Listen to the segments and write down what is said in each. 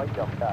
ค่อยจบได้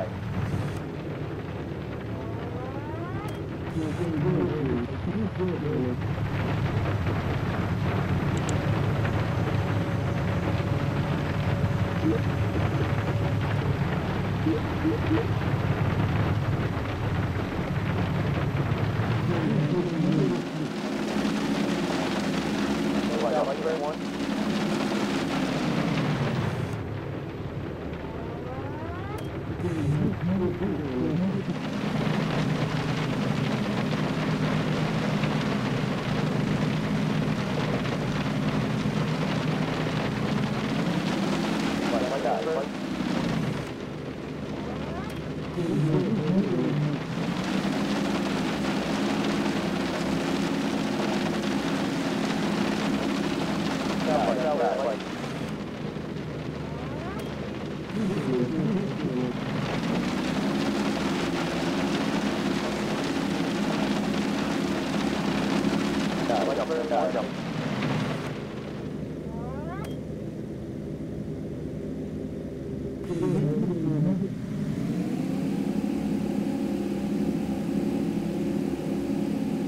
Đài quay chậm đài chậm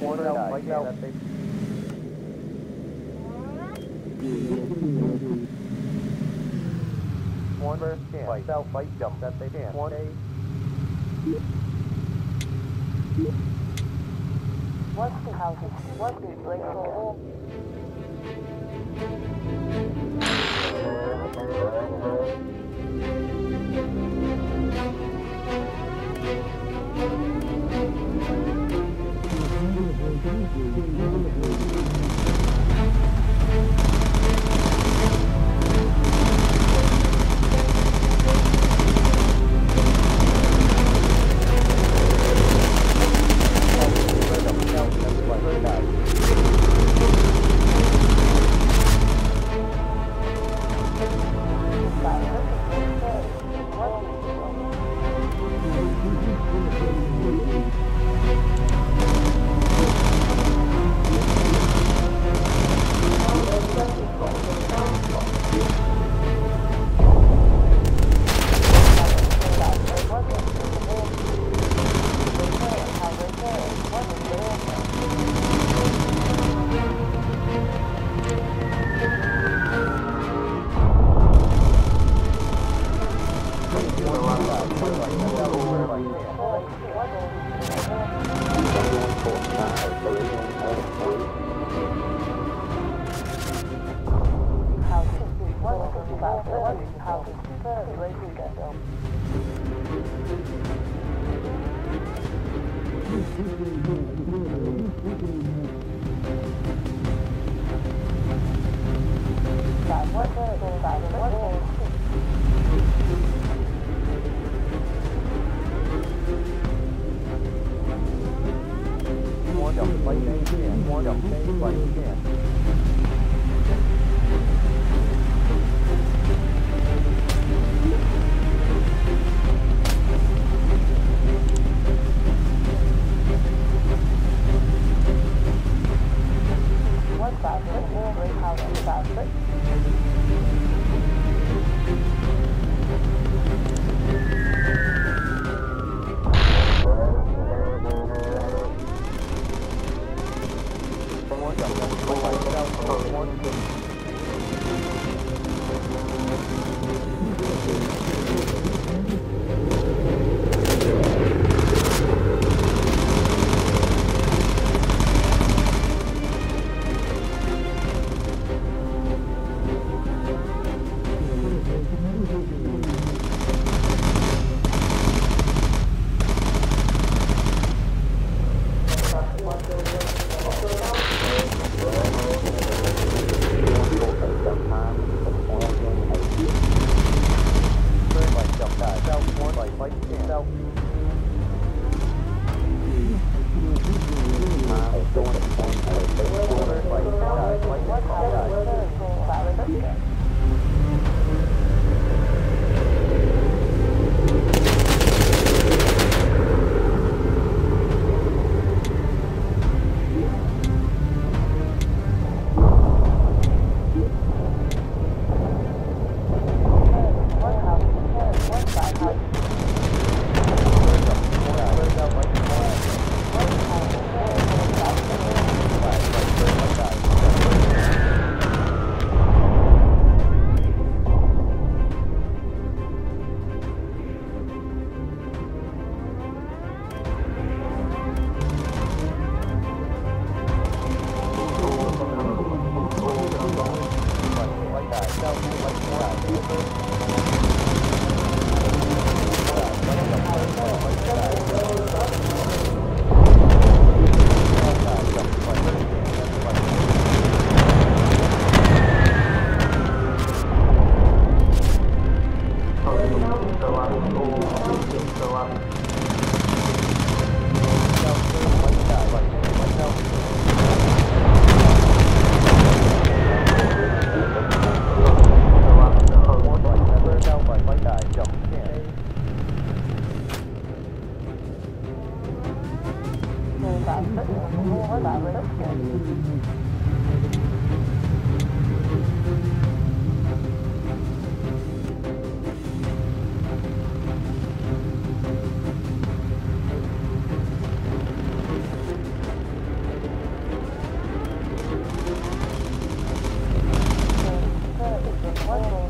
one ra quay ra one verse ten. Quay sao quay chậm ra tới ten one. Eight What's the house? What's the place for home? 어.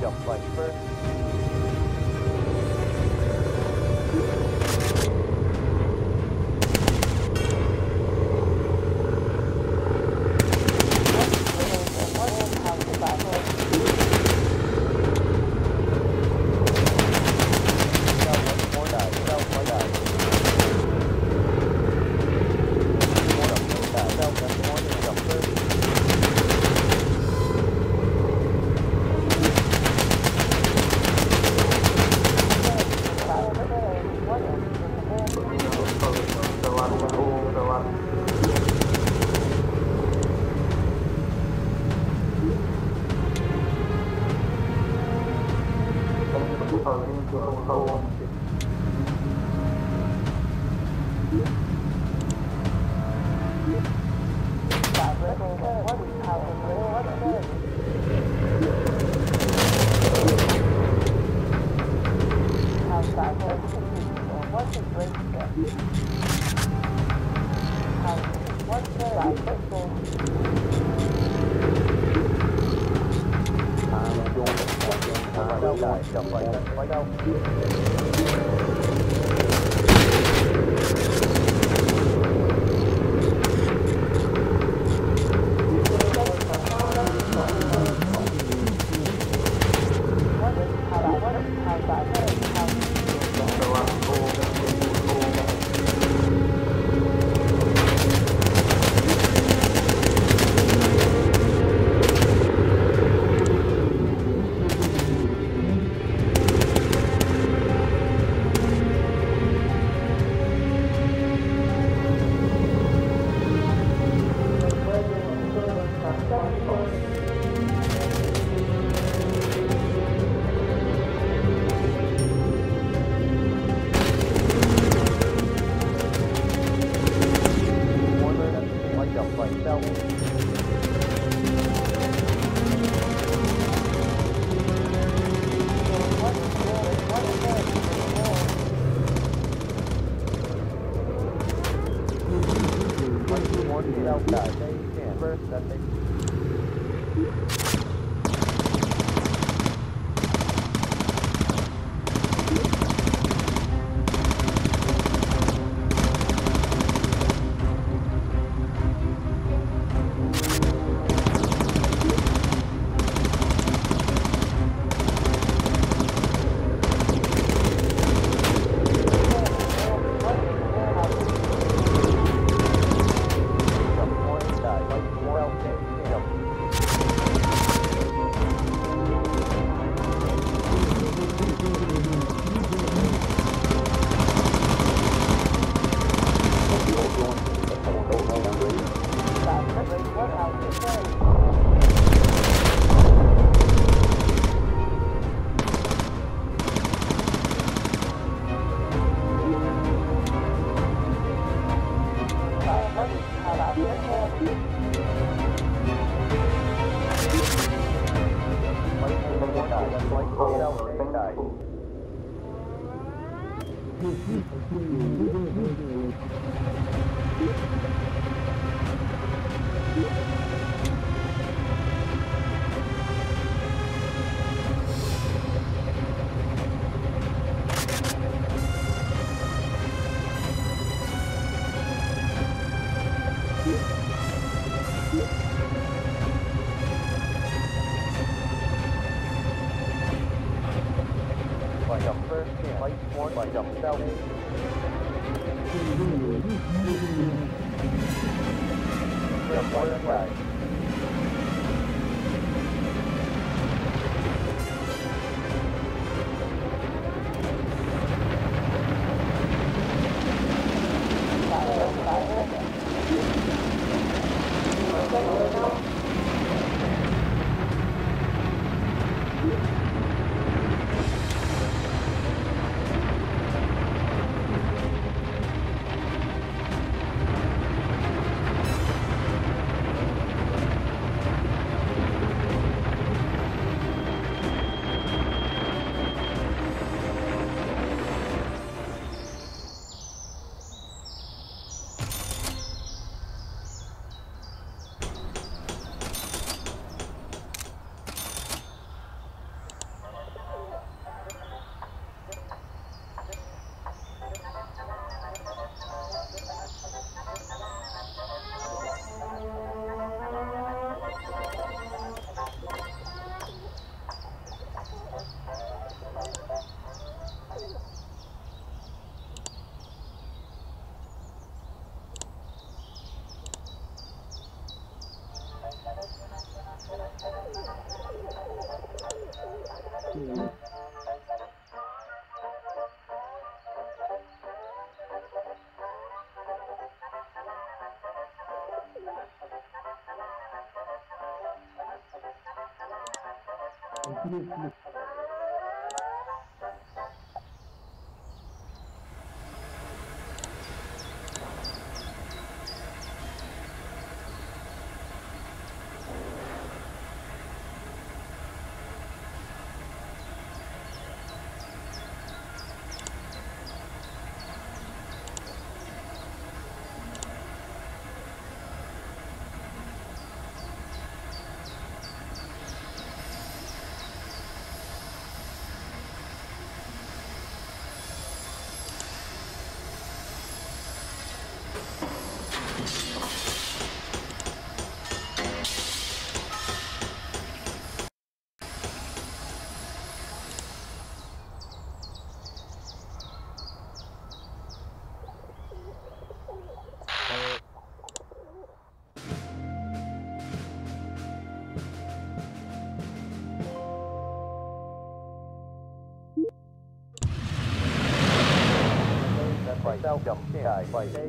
Jump Oh, oh. gratidão. Если sau cấm xe hải ngoài đây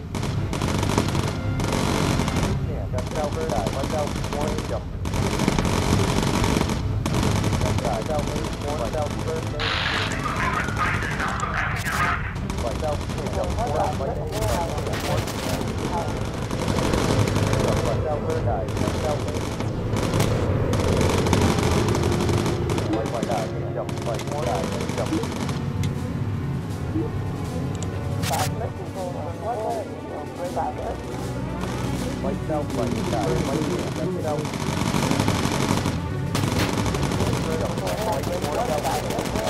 bánh đông bánh cải bánh bánh đông bánh đông bánh đông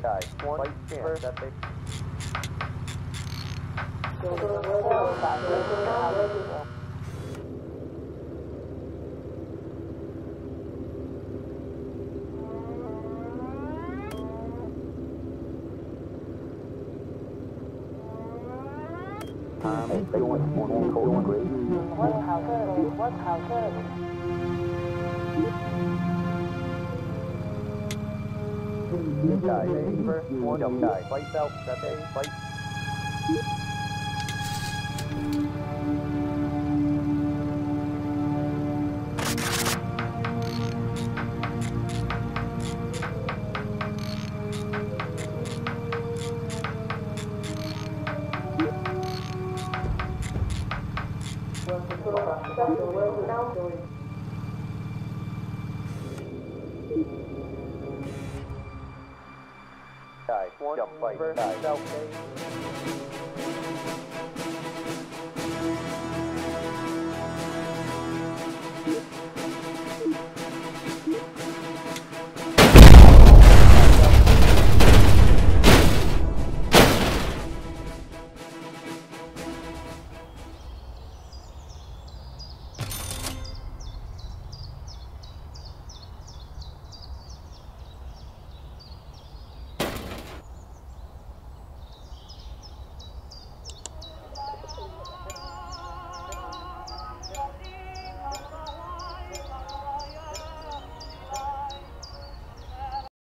chance. Jumper. Die. One. Fight chance. That big. time, I was going, one cold grade. What's how good? What's how good? Dòng đời đi, dòng đời quay sau, ta thấy quay. Die. One. Jump. Fight. Belt.